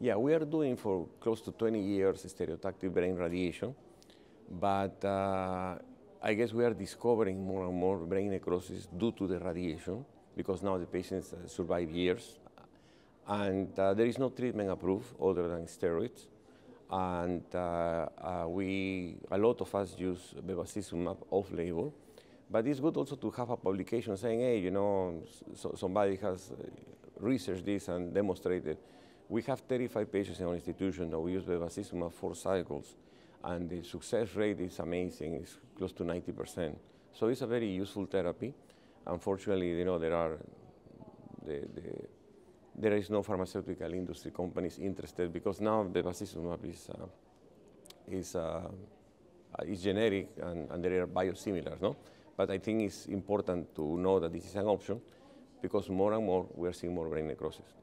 Yeah, we are doing for close to 20 years stereotactic brain radiation, but uh, I guess we are discovering more and more brain necrosis due to the radiation because now the patients uh, survive years and uh, there is no treatment approved other than steroids. And uh, uh, we, a lot of us use bevacizumab off-label, but it's good also to have a publication saying, hey, you know, so somebody has uh, researched this and demonstrated. We have 35 patients in our institution that we use bevacizumab four cycles, and the success rate is amazing. It's close to 90%. So it's a very useful therapy. Unfortunately, you know, there are the, the there is no pharmaceutical industry companies interested because now bevacizumab is, uh, is, uh, is generic and, and, there are biosimilars, no? But I think it's important to know that this is an option because more and more we are seeing more brain necrosis.